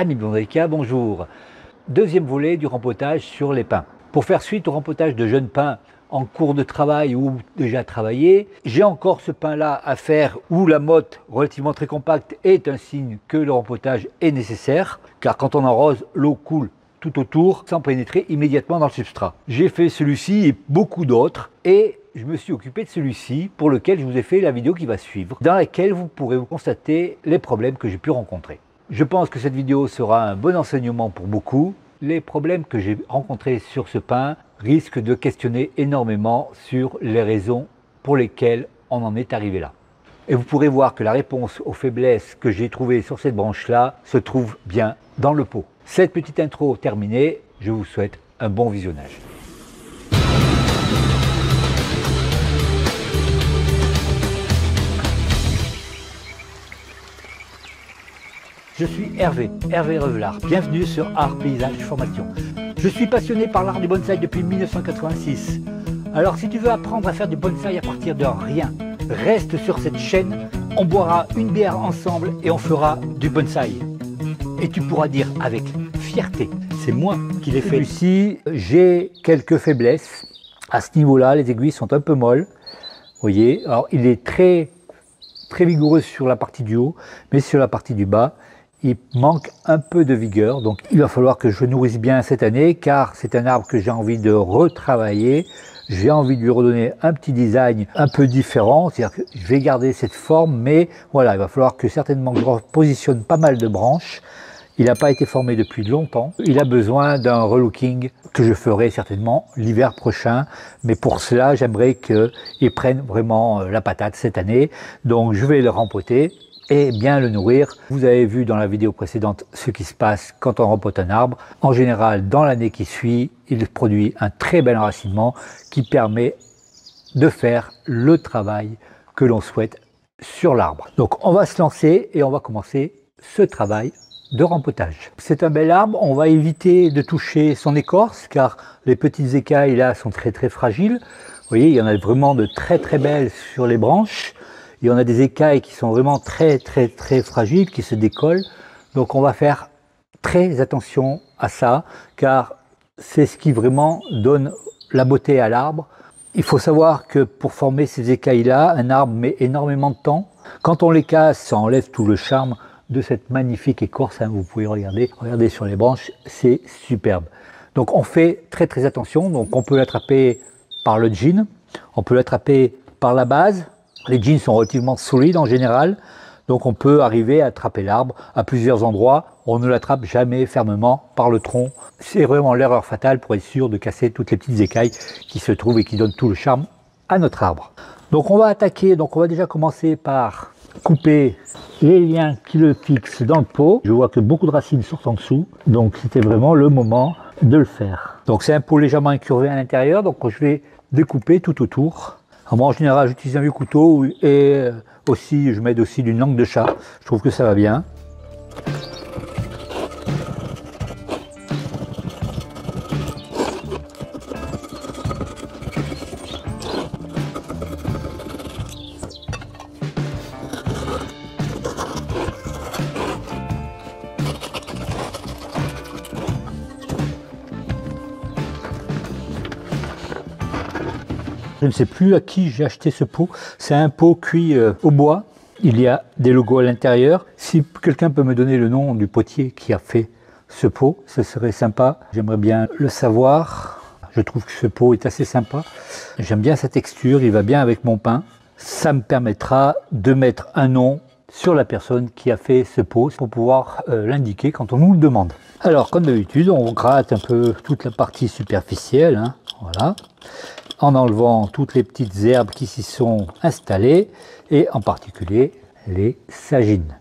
Ami Blondelka, bonjour. Deuxième volet du rempotage sur les pins. Pour faire suite au rempotage de jeunes pins en cours de travail ou déjà travaillé, j'ai encore ce pain-là à faire où la motte relativement très compacte est un signe que le rempotage est nécessaire, car quand on arrose, l'eau coule tout autour sans pénétrer immédiatement dans le substrat. J'ai fait celui-ci et beaucoup d'autres et je me suis occupé de celui-ci pour lequel je vous ai fait la vidéo qui va suivre, dans laquelle vous pourrez vous constater les problèmes que j'ai pu rencontrer. Je pense que cette vidéo sera un bon enseignement pour beaucoup. Les problèmes que j'ai rencontrés sur ce pain risquent de questionner énormément sur les raisons pour lesquelles on en est arrivé là. Et vous pourrez voir que la réponse aux faiblesses que j'ai trouvées sur cette branche-là se trouve bien dans le pot. Cette petite intro terminée, je vous souhaite un bon visionnage. Je suis Hervé, Hervé Revelard. Bienvenue sur Art Paysage Formation. Je suis passionné par l'art du bonsaï depuis 1986. Alors si tu veux apprendre à faire du bonsaï à partir de rien, reste sur cette chaîne, on boira une bière ensemble et on fera du bonsaï. Et tu pourras dire avec fierté, c'est moi qui l'ai fait. Ici, j'ai quelques faiblesses. À ce niveau-là, les aiguilles sont un peu molles. Vous voyez, alors il est très très vigoureux sur la partie du haut, mais sur la partie du bas, il manque un peu de vigueur. Donc il va falloir que je nourrisse bien cette année car c'est un arbre que j'ai envie de retravailler. J'ai envie de lui redonner un petit design un peu différent, c'est-à-dire que je vais garder cette forme, mais voilà, il va falloir que certainement je repositionne pas mal de branches. Il n'a pas été formé depuis longtemps. Il a besoin d'un relooking que je ferai certainement l'hiver prochain. Mais pour cela, j'aimerais qu'il prenne vraiment euh, la patate cette année. Donc je vais le rempoter et bien le nourrir. Vous avez vu dans la vidéo précédente ce qui se passe quand on rempote un arbre. En général, dans l'année qui suit, il produit un très bel enracinement qui permet de faire le travail que l'on souhaite sur l'arbre. Donc on va se lancer et on va commencer ce travail de rempotage. C'est un bel arbre, on va éviter de toucher son écorce car les petites écailles là sont très très fragiles. Vous voyez, il y en a vraiment de très très belles sur les branches. Y en a des écailles qui sont vraiment très très très fragiles, qui se décollent. Donc on va faire très attention à ça, car c'est ce qui vraiment donne la beauté à l'arbre. Il faut savoir que pour former ces écailles-là, un arbre met énormément de temps. Quand on les casse, ça enlève tout le charme de cette magnifique écorce. Hein, vous pouvez regarder, regarder sur les branches, c'est superbe. Donc on fait très très attention. Donc on peut l'attraper par le jean, on peut l'attraper par la base, les jeans sont relativement solides en général, donc on peut arriver à attraper l'arbre à plusieurs endroits. On ne l'attrape jamais fermement par le tronc. C'est vraiment l'erreur fatale pour être sûr de casser toutes les petites écailles qui se trouvent et qui donnent tout le charme à notre arbre. Donc on va attaquer, donc on va déjà commencer par couper les liens qui le fixent dans le pot. Je vois que beaucoup de racines sortent en dessous, donc c'était vraiment le moment de le faire. Donc c'est un pot légèrement incurvé à l'intérieur, donc je vais découper tout autour moi, en général, j'utilise un vieux couteau et aussi, je mets aussi d'une langue de chat. Je trouve que ça va bien. Je ne sais plus à qui j'ai acheté ce pot. C'est un pot cuit euh, au bois. Il y a des logos à l'intérieur. Si quelqu'un peut me donner le nom du potier qui a fait ce pot, ce serait sympa. J'aimerais bien le savoir. Je trouve que ce pot est assez sympa. J'aime bien sa texture, il va bien avec mon pain. Ça me permettra de mettre un nom sur la personne qui a fait ce pot pour pouvoir euh, l'indiquer quand on nous le demande. Alors comme d'habitude, on gratte un peu toute la partie superficielle. Hein. voilà en enlevant toutes les petites herbes qui s'y sont installées et en particulier les sagines.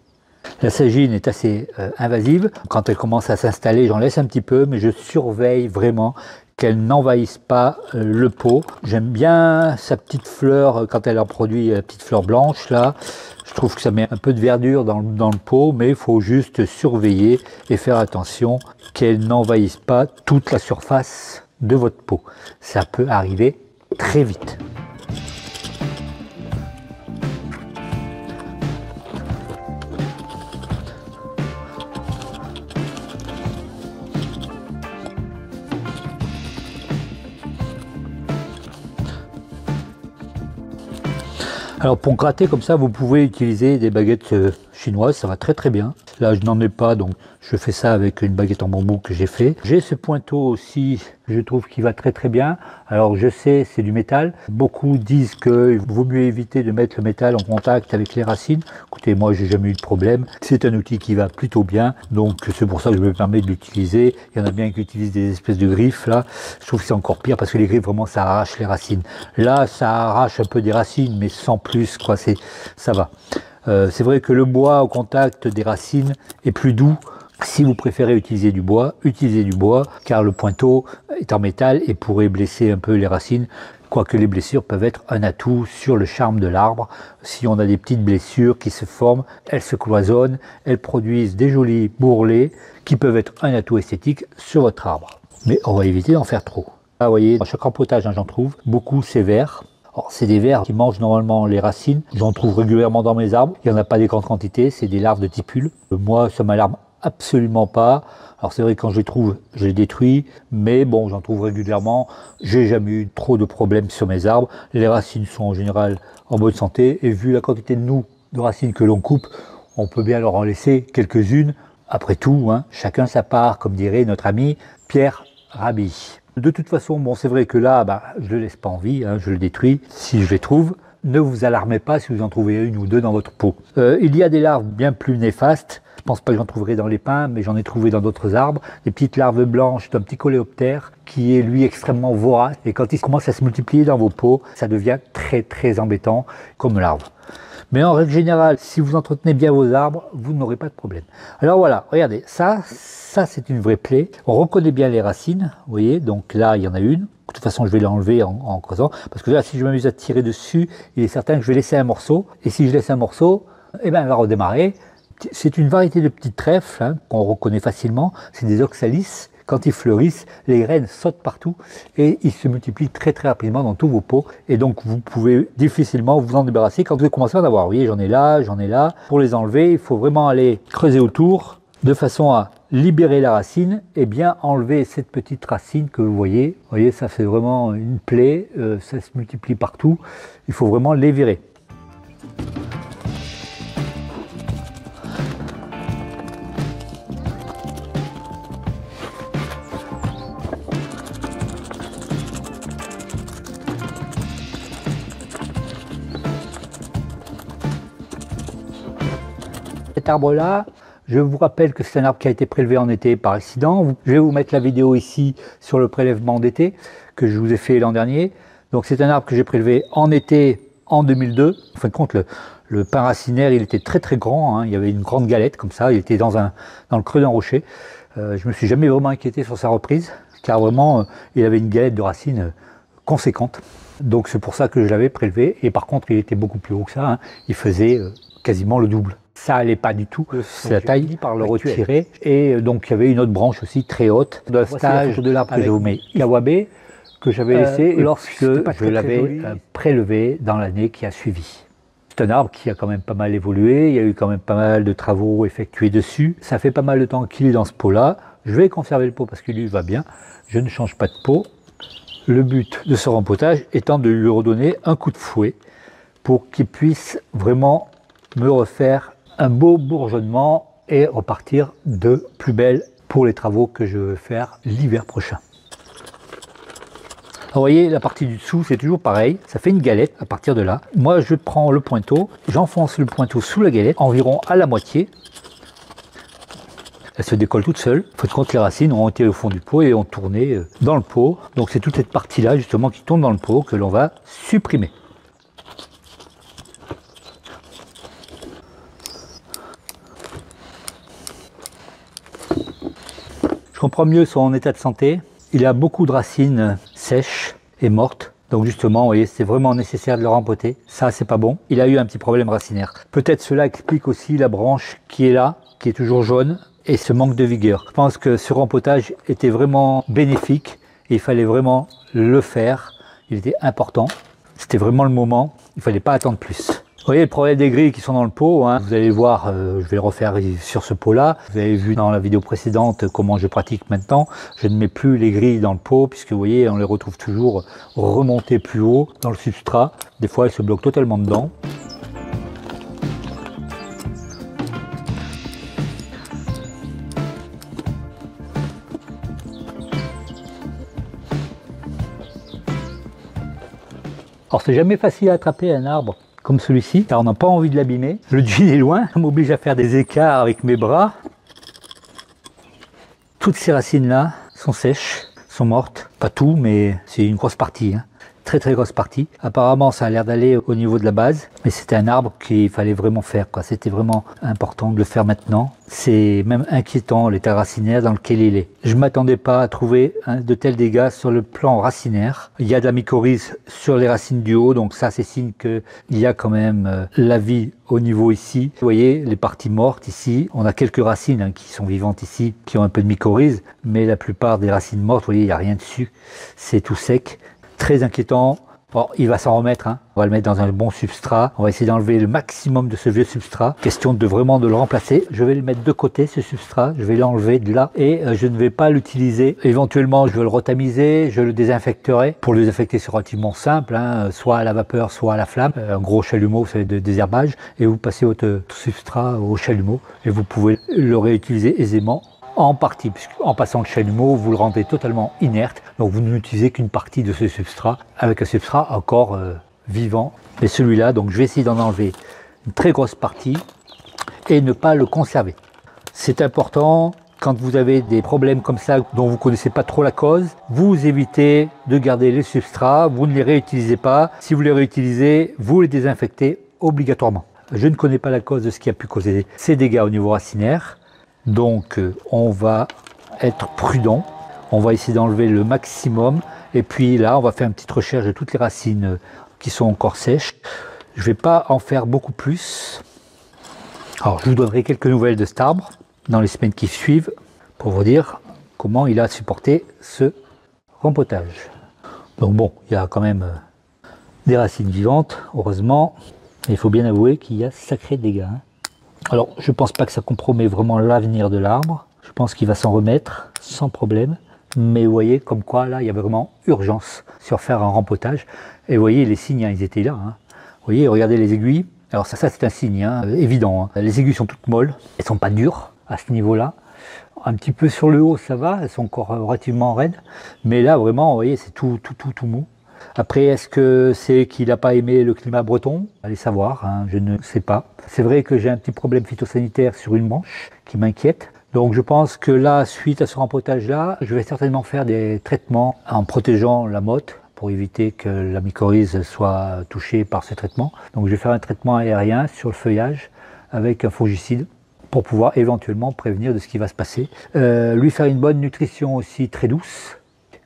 La sagine est assez euh, invasive. Quand elle commence à s'installer, j'en laisse un petit peu, mais je surveille vraiment qu'elle n'envahisse pas euh, le pot. J'aime bien sa petite fleur, euh, quand elle en produit la petite fleur blanche là. Je trouve que ça met un peu de verdure dans, dans le pot, mais il faut juste surveiller et faire attention qu'elle n'envahisse pas toute la surface de votre pot. Ça peut arriver très vite. Alors pour gratter comme ça, vous pouvez utiliser des baguettes euh, ça va très très bien. Là je n'en ai pas, donc je fais ça avec une baguette en bambou que j'ai fait. J'ai ce pointeau aussi, je trouve qu'il va très très bien. Alors je sais, c'est du métal. Beaucoup disent qu'il vaut mieux éviter de mettre le métal en contact avec les racines. Écoutez, moi j'ai jamais eu de problème. C'est un outil qui va plutôt bien, donc c'est pour ça que je me permets de l'utiliser. Il y en a bien qui utilisent des espèces de griffes là. Je trouve que c'est encore pire parce que les griffes vraiment ça arrache les racines. Là ça arrache un peu des racines, mais sans plus quoi. C'est ça va. Euh, c'est vrai que le bois au contact des racines est plus doux. Si vous préférez utiliser du bois, utilisez du bois, car le pointeau est en métal et pourrait blesser un peu les racines, quoique les blessures peuvent être un atout sur le charme de l'arbre. Si on a des petites blessures qui se forment, elles se cloisonnent, elles produisent des jolis bourrelets qui peuvent être un atout esthétique sur votre arbre. Mais on va éviter d'en faire trop. Là, vous voyez, à chaque rempotage, hein, j'en trouve beaucoup sévères. C'est des vers qui mangent normalement les racines. J'en trouve régulièrement dans mes arbres. Il n'y en a pas des grandes quantités, c'est des larves de tipules. Moi, ça m'alarme absolument pas. Alors c'est vrai que quand je les trouve, je les détruis, mais bon, j'en trouve régulièrement. J'ai jamais eu trop de problèmes sur mes arbres. Les racines sont en général en bonne santé, et vu la quantité de nous, de racines que l'on coupe, on peut bien leur en laisser quelques-unes. Après tout, hein, chacun sa part, comme dirait notre ami Pierre Rabhi. De toute façon, bon, c'est vrai que là, bah, je le laisse pas en vie, hein, je le détruis si je les trouve. Ne vous alarmez pas si vous en trouvez une ou deux dans votre pot. Euh, il y a des larves bien plus néfastes. Je pense pas que j'en trouverai dans les pins, mais j'en ai trouvé dans d'autres arbres. Des petites larves blanches d'un petit coléoptère qui est lui extrêmement vorace. Et quand il commence à se multiplier dans vos pots, ça devient très très embêtant comme larve. Mais en règle générale, si vous entretenez bien vos arbres, vous n'aurez pas de problème. Alors voilà, regardez, ça, ça c'est une vraie plaie. On reconnaît bien les racines, vous voyez, donc là il y en a une. De toute façon, je vais l'enlever en, en, creusant, parce que là, si je m'amuse à tirer dessus, il est certain que je vais laisser un morceau. Et si je laisse un morceau, eh ben, elle va redémarrer. C'est une variété de petites trèfles hein, qu'on reconnaît facilement. C'est des oxalis quand ils fleurissent, les graines sautent partout et ils se multiplient très très rapidement dans tous vos pots. Et donc vous pouvez difficilement vous en débarrasser quand vous commencez à en avoir. Vous voyez, j'en ai là, j'en ai là. Pour les enlever, il faut vraiment aller creuser autour de façon à libérer la racine et bien enlever cette petite racine que vous voyez. Vous voyez, ça fait vraiment une plaie, euh, ça se multiplie partout. Il faut vraiment les virer. Arbre-là, je vous rappelle que c'est un arbre qui a été prélevé en été par accident. Je vais vous mettre la vidéo ici sur le prélèvement d'été que je vous ai fait l'an dernier. Donc c'est un arbre que j'ai prélevé en été en 2002. En fin de compte, le, pin racinaire, il était très très grand. Hein. Il y avait une grande galette comme ça. Il était dans, un, dans le creux d'un rocher. Euh, je me suis jamais vraiment inquiété sur sa reprise, car vraiment, euh, il avait une galette de racines euh, conséquente. Donc c'est pour ça que je l'avais prélevé. Et par contre, il était beaucoup plus haut que ça. Hein. Il faisait quasiment le double ça allait pas du tout. La taille par le retirer. Et euh, donc il y avait une autre branche aussi très haute de stage de l'arbre que je vous mets Kawabe que j'avais euh, laissé lorsque je l'avais euh, prélevé dans l'année qui a suivi. C'est un arbre qui a quand même pas mal évolué, il y a eu quand même pas mal de travaux effectués dessus. Ça fait pas mal de temps qu'il est dans ce pot-là. Je vais conserver le pot parce qu'il lui va bien. Je ne change pas de pot. Le but de ce rempotage étant de lui redonner un coup de fouet pour qu'il puisse vraiment me refaire un beau bourgeonnement et repartir de plus belle pour les travaux que je veux faire l'hiver prochain. vous voyez, la partie du dessous, c'est toujours pareil. Ça fait une galette à partir de là. Moi, je prends le pointeau, j'enfonce le pointeau sous la galette, environ à la moitié. Elle se décolle toute seule. Faut compte les racines ont été au fond du pot et ont tourné euh, dans le pot. Donc c'est toute cette partie-là, justement, qui tourne dans le pot que l'on va supprimer. Comprends mieux son état de santé. Il a beaucoup de racines sèches et mortes. Donc justement, vous voyez, c'est vraiment nécessaire de le rempoter. Ça, c'est pas bon. Il a eu un petit problème racinaire. Peut-être cela explique aussi la branche qui est là, qui est toujours jaune, et ce manque de vigueur. Je pense que ce rempotage était vraiment bénéfique et il fallait vraiment le faire. Il était important. C'était vraiment le moment. Il fallait pas attendre plus. Voyez le problème des grilles qui sont dans le pot, hein. vous allez voir, euh, je vais le refaire sur ce pot-là. Vous avez vu dans la vidéo précédente comment je pratique maintenant. Je ne mets plus les grilles dans le pot puisque vous voyez, on les retrouve toujours remontées plus haut dans le substrat. Des fois, elles se bloquent totalement dedans. Alors c'est jamais facile à attraper un arbre comme celui-ci, car on n'a pas envie de l'abîmer. Le jean est loin, ça m'oblige à faire des écarts avec mes bras. Toutes ces racines-là sont sèches, sont mortes. Pas tout, mais c'est une grosse partie. Hein très très grosse partie. Apparemment, ça a l'air d'aller au niveau de la base, mais c'était un arbre qu'il fallait vraiment faire. C'était vraiment important de le faire maintenant. C'est même inquiétant l'état racinaire dans lequel il est. Je m'attendais pas à trouver de tels dégâts sur le plan racinaire. Il y a de la mycorhize sur les racines du haut, donc ça c'est signe qu'il y a quand même euh, la vie au niveau ici. Vous voyez les parties mortes ici. On a quelques racines hein, qui sont vivantes ici, qui ont un peu de mycorhize, mais la plupart des racines mortes, vous voyez, il n'y a rien dessus. C'est tout sec très inquiétant. Bon, il va s'en remettre, hein. on va le mettre dans un bon substrat, on va essayer d'enlever le maximum de ce vieux substrat, question de vraiment de le remplacer. Je vais le mettre de côté ce substrat, je vais l'enlever de là et euh, je ne vais pas l'utiliser. Éventuellement je vais le retamiser, je le désinfecterai. Pour le désinfecter c'est relativement simple, hein. soit à la vapeur, soit à la flamme. Un gros chalumeau, vous savez, de désherbage et vous passez votre substrat au chalumeau et vous pouvez le réutiliser aisément en partie, puisqu'en passant le chalumeau, vous le rendez totalement inerte, donc vous n'utilisez qu'une partie de ce substrat, avec un substrat encore euh, vivant. Et celui-là, donc je vais essayer d'en enlever une très grosse partie et ne pas le conserver. C'est important quand vous avez des problèmes comme ça dont vous ne connaissez pas trop la cause, vous évitez de garder les substrats, vous ne les réutilisez pas. Si vous les réutilisez, vous les désinfectez obligatoirement. Je ne connais pas la cause de ce qui a pu causer ces dégâts au niveau racinaire. Donc euh, on va être prudent, on va essayer d'enlever le maximum et puis là on va faire une petite recherche de toutes les racines euh, qui sont encore sèches. Je ne vais pas en faire beaucoup plus. Alors je vous donnerai quelques nouvelles de cet arbre dans les semaines qui suivent pour vous dire comment il a supporté ce rempotage. Donc bon, il y a quand même euh, des racines vivantes, heureusement. il faut bien avouer qu'il y a sacré dégâts. Hein. Alors, je ne pense pas que ça compromet vraiment l'avenir de l'arbre. Je pense qu'il va s'en remettre sans problème. Mais vous voyez, comme quoi, là, il y a vraiment urgence sur faire un rempotage. Et vous voyez, les signes, hein, ils étaient là. Hein. Vous voyez, regardez les aiguilles. Alors ça, ça c'est un signe hein, évident. Les aiguilles sont toutes molles. Elles sont pas dures à ce niveau-là. Un petit peu sur le haut, ça va. Elles sont encore relativement raides. Mais là, vraiment, vous voyez, c'est tout, tout, tout, tout mou. Après, est-ce que c'est qu'il n'a pas aimé le climat breton? Allez savoir, je ne sais pas. C'est vrai que j'ai un petit problème phytosanitaire sur une branche qui m'inquiète. Donc je pense que là, suite à ce rempotage-là, je vais certainement faire des traitements en protégeant la motte pour éviter que la mycorhize soit touchée par ces traitements. Donc je vais faire un traitement aérien sur le feuillage avec un fongicide pour pouvoir éventuellement prévenir de ce qui va se passer. Euh, lui faire une bonne nutrition aussi très douce,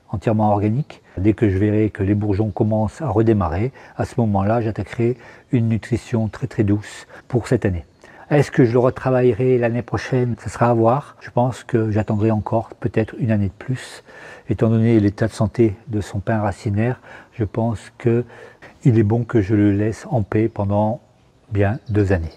entièrement organique. Dès que je verrai que les bourgeons commencent à redémarrer, à ce moment-là, j'attaquerai une nutrition très très douce pour cette année. Est-ce que je le retravaillerai l'année prochaine? Ce sera à voir. Je pense que j'attendrai encore peut-être une année de plus. Étant donné l'état de santé de son pain racinaire, je pense qu'il est bon que je le laisse en paix pendant bien deux années.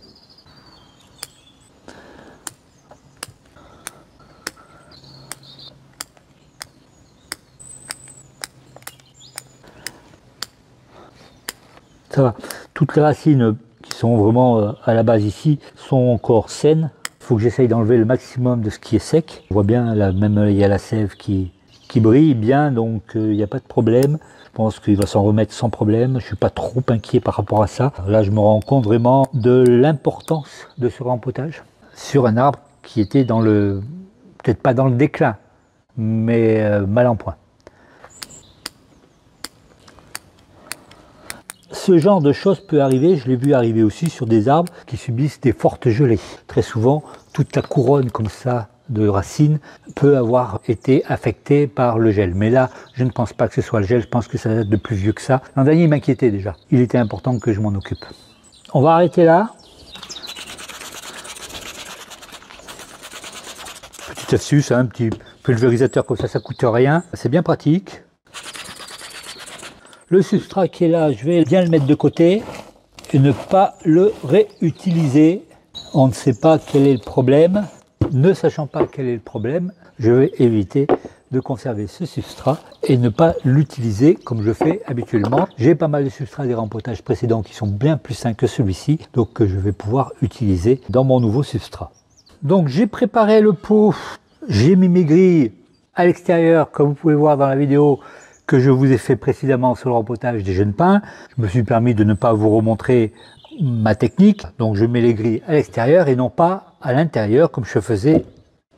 Toutes les racines sont vraiment euh, à la base ici sont encore saines. Il faut que j'essaye d'enlever le maximum de ce qui est sec. On voit bien, là, même il y a la sève qui, qui brille bien, donc euh, il n'y a pas de problème. Je pense qu'il va s'en remettre sans problème. Je ne suis pas trop inquiet par rapport à ça. Là, je me rends compte vraiment de l'importance de ce rempotage sur un arbre qui était dans le, peut-être pas dans le déclin, mais euh, mal en point. Ce genre de choses peut arriver, je l'ai vu arriver aussi sur des arbres qui subissent des fortes gelées. Très souvent, toute la couronne comme ça de racines peut avoir été affectée par le gel. Mais là, je ne pense pas que ce soit le gel, je pense que ça date de plus vieux que ça. L'an dernier, il m'inquiétait déjà. Il était important que je m'en occupe. On va arrêter là. Petite astuce, hein, un petit pulvérisateur comme ça, ça coûte rien. C'est bien pratique. Le substrat qui est là, je vais bien le mettre de côté et ne pas le réutiliser. On ne sait pas quel est le problème. Ne sachant pas quel est le problème, je vais éviter de conserver ce substrat et ne pas l'utiliser comme je fais habituellement. J'ai pas mal de substrats des rempotages précédents qui sont bien plus sains que celui-ci, donc que je vais pouvoir utiliser dans mon nouveau substrat. Donc j'ai préparé le pot, j'ai mis mes grilles à l'extérieur, comme vous pouvez voir dans la vidéo que je vous ai fait précédemment sur le rempotage des jeunes pins. Je me suis permis de ne pas vous remontrer ma technique, donc je mets les grilles à l'extérieur et non pas à l'intérieur comme je faisais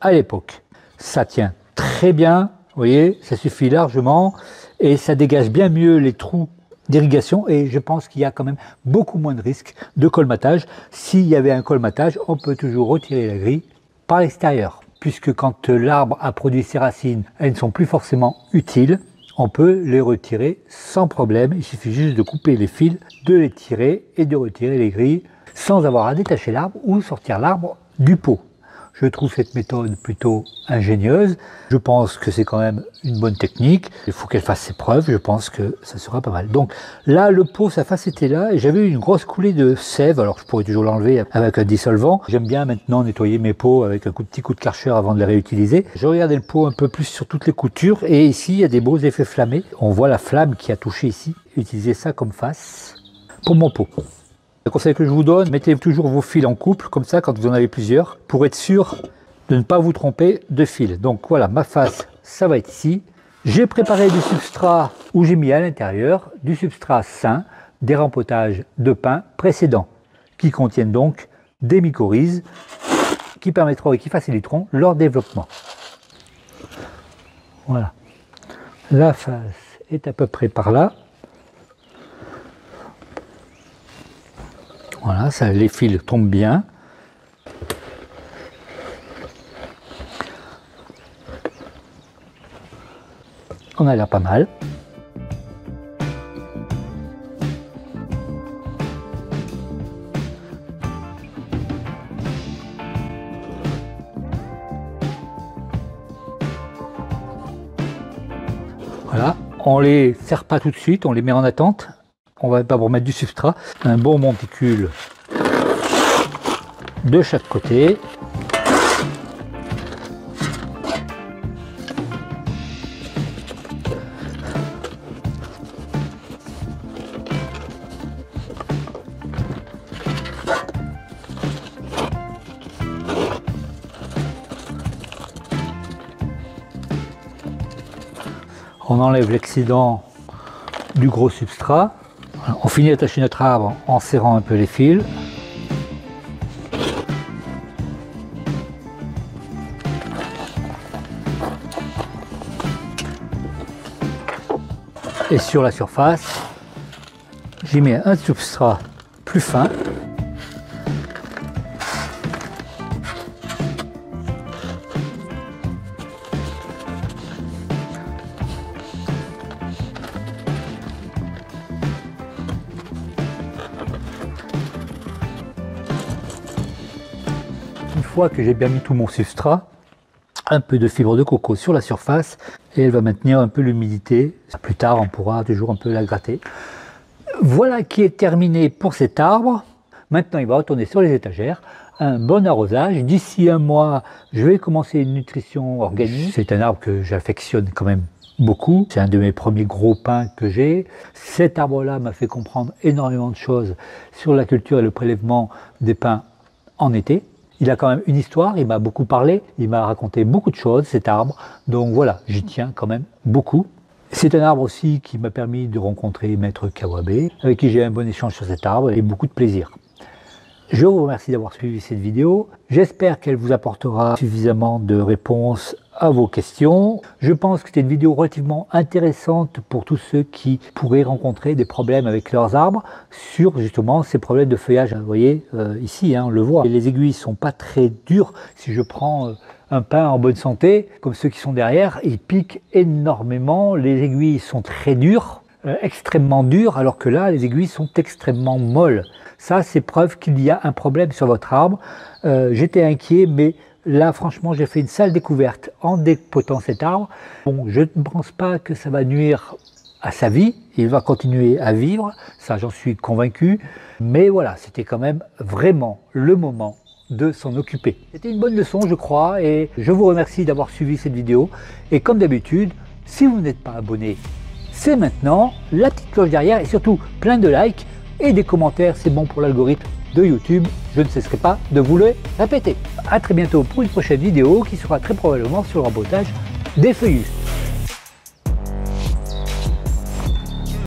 à l'époque. Ça tient très bien, vous voyez, ça suffit largement et ça dégage bien mieux les trous d'irrigation et je pense qu'il y a quand même beaucoup moins de risques de colmatage. S'il y avait un colmatage, on peut toujours retirer la grille par l'extérieur puisque quand l'arbre a produit ses racines, elles ne sont plus forcément utiles, on peut les retirer sans problème. Il suffit juste de couper les fils, de les tirer et de retirer les grilles sans avoir à détacher l'arbre ou sortir l'arbre du pot. Je trouve cette méthode plutôt ingénieuse. Je pense que c'est quand même une bonne technique. Il faut qu'elle fasse ses preuves. Je pense que ça sera pas mal. Donc là, le pot, sa face était là et j'avais une grosse coulée de sève. Alors je pourrais toujours l'enlever avec un dissolvant. J'aime bien maintenant nettoyer mes pots avec un petit coup de karcher avant de les réutiliser. Je regardais le pot un peu plus sur toutes les coutures et ici, il y a des beaux effets flammés. On voit la flamme qui a touché ici. Utilisez ça comme face pour mon pot. Le conseil que je vous donne, mettez toujours vos fils en couple, comme ça, quand vous en avez plusieurs, pour être sûr de ne pas vous tromper de fil. Donc voilà, ma face, ça va être ici. J'ai préparé du substrat où j'ai mis à l'intérieur du substrat sain des rempotages de pain précédents, qui contiennent donc des mycorhizes qui permettront et qui faciliteront leur développement. Voilà. La face est à peu près par là. Voilà, ça, les fils tombent bien. On a l'air pas mal. Voilà, on les serre pas tout de suite, on les met en attente on va pas remettre du substrat, un bon monticule de chaque côté. On enlève l'excédent du gros substrat. On finit d'attacher notre arbre en serrant un peu les fils. Et sur la surface, j'y mets un substrat plus fin que j'ai bien mis tout mon substrat, un peu de fibre de coco sur la surface et elle va maintenir un peu l'humidité. Plus tard, on pourra toujours un peu la gratter. Voilà qui est terminé pour cet arbre. Maintenant, il va retourner sur les étagères. Un bon arrosage. D'ici un mois, je vais commencer une nutrition organique. C'est un arbre que j'affectionne quand même beaucoup. C'est un de mes premiers gros pins que j'ai. Cet arbre-là m'a fait comprendre énormément de choses sur la culture et le prélèvement des pins en été. Il a quand même une histoire, il m'a beaucoup parlé, il m'a raconté beaucoup de choses, cet arbre. Donc voilà, j'y tiens quand même beaucoup. C'est un arbre aussi qui m'a permis de rencontrer Maître Kawabe, avec qui j'ai un bon échange sur cet arbre et beaucoup de plaisir. Je vous remercie d'avoir suivi cette vidéo. J'espère qu'elle vous apportera suffisamment de réponses à vos questions. Je pense que c'est une vidéo relativement intéressante pour tous ceux qui pourraient rencontrer des problèmes avec leurs arbres sur justement ces problèmes de feuillage. Vous voyez euh, ici, hein, on le voit. les aiguilles sont pas très dures. Si je prends euh, un pain en bonne santé, comme ceux qui sont derrière, ils piquent énormément. Les aiguilles sont très dures, euh, extrêmement dures, alors que là, les aiguilles sont extrêmement molles. Ça, c'est preuve qu'il y a un problème sur votre arbre. J'étais inquiet, mais là, franchement, j'ai fait une sale découverte en dépotant cet arbre. Bon, je ne pense pas que ça va nuire à sa vie. il va continuer à vivre, ça j'en suis convaincu, mais voilà, c'était quand même vraiment le moment de s'en occuper. C'était une bonne leçon je crois et je vous remercie d'avoir suivi cette vidéo et comme d'habitude, si vous n'êtes pas abonné, c'est maintenant, la petite cloche derrière et surtout plein de likes et des commentaires, c'est bon pour l'algorithme YouTube. Je ne cesserai pas de vous le répéter. A très bientôt pour une prochaine vidéo qui sera très probablement sur le rempotage des feuillus.